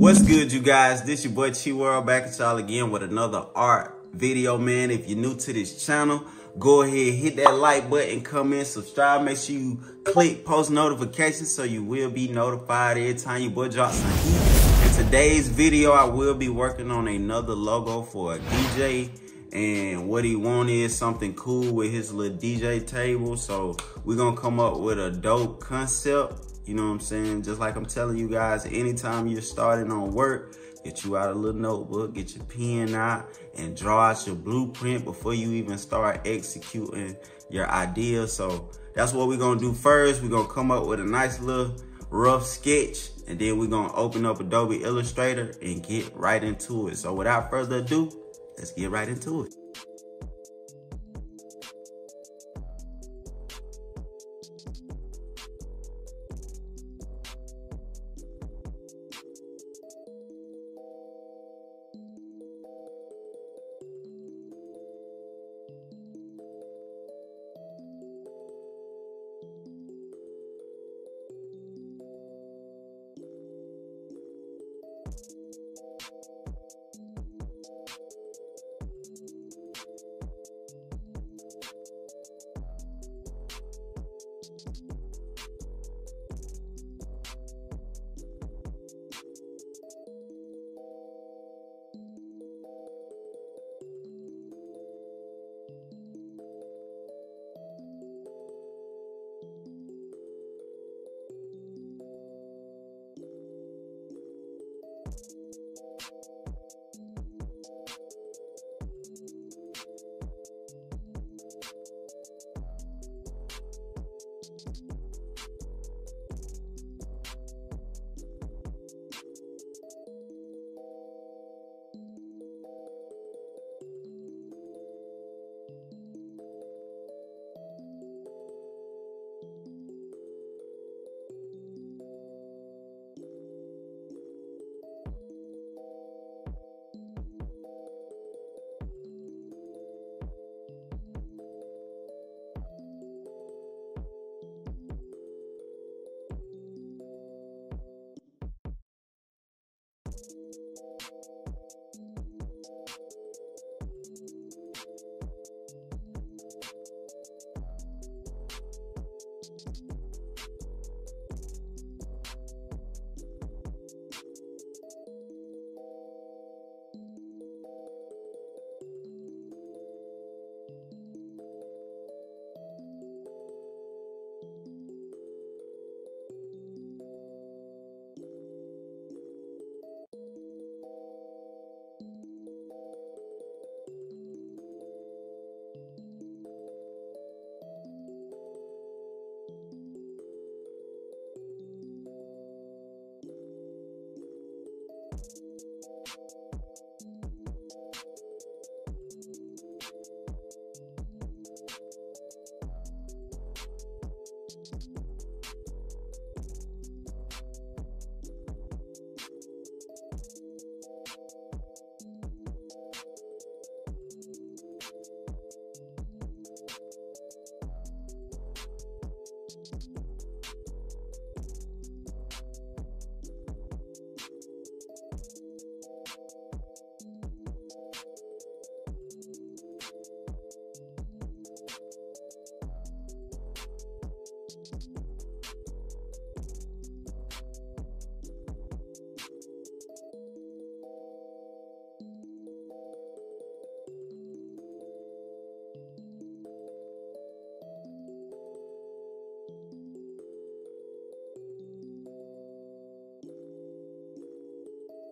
What's good, you guys? This your boy Chi World back at y'all again with another art video, man. If you're new to this channel, go ahead, hit that like button, comment, subscribe. Make sure you click post notifications so you will be notified every time your boy drops some heat. In today's video, I will be working on another logo for a DJ. And what he want is something cool with his little DJ table. So we're going to come up with a dope concept you know what I'm saying? Just like I'm telling you guys, anytime you're starting on work, get you out a little notebook, get your pen out, and draw out your blueprint before you even start executing your idea. So that's what we're gonna do first. We're gonna come up with a nice little rough sketch, and then we're gonna open up Adobe Illustrator and get right into it. So without further ado, let's get right into it.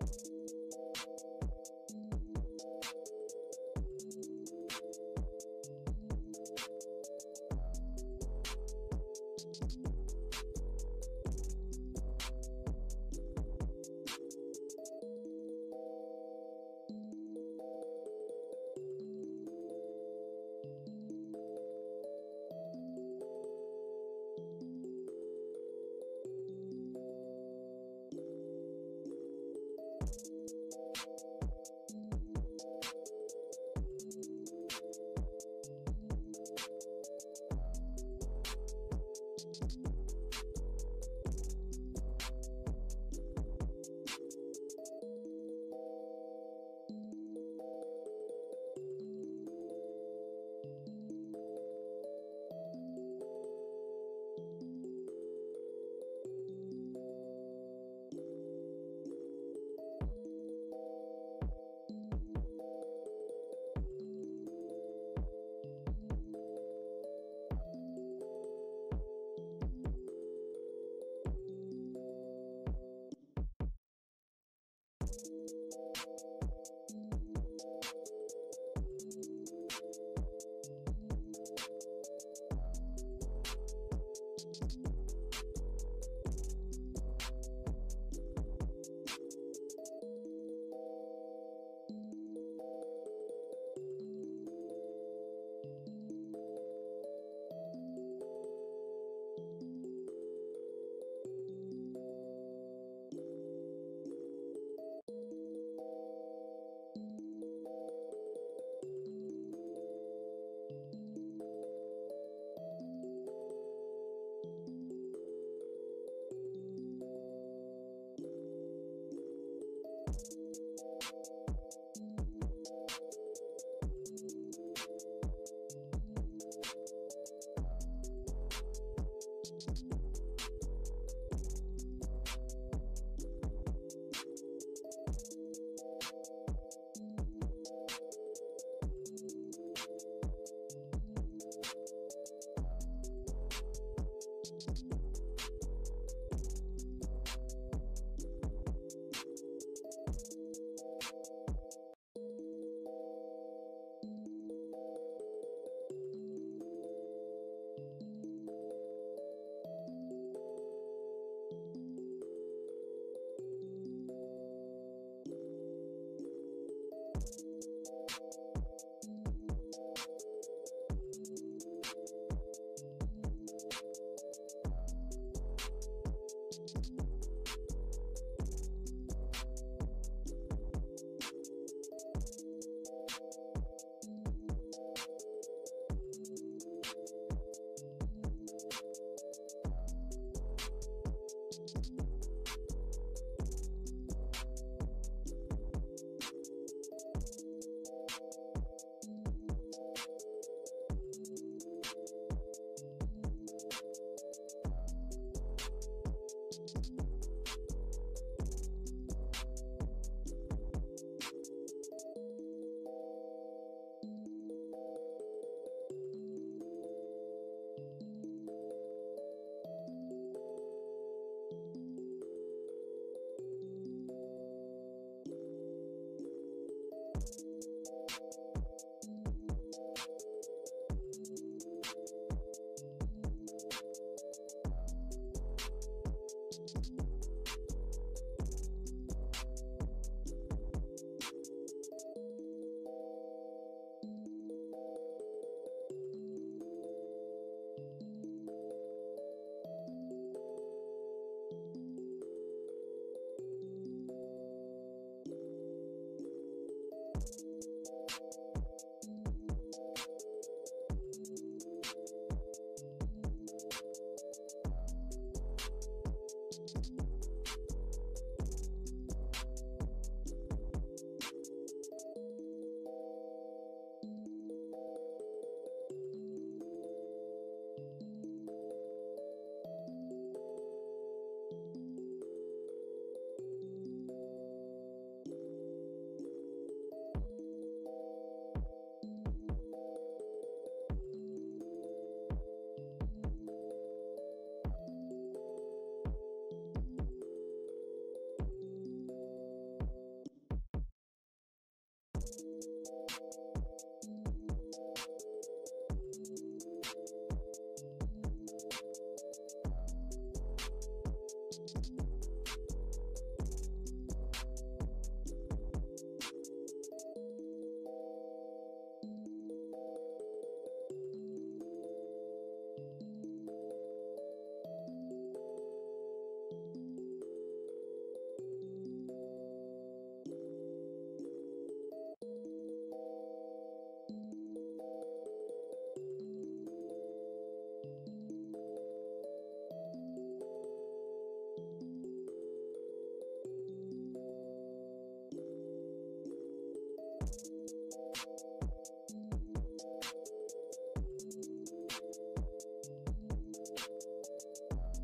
You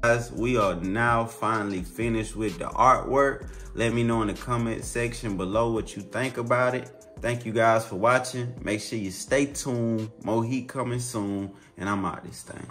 guys we are now finally finished with the artwork. Let me know in the comment section below what you think about it. Thank you guys for watching. Make sure you stay tuned. More heat coming soon and i'm out this thing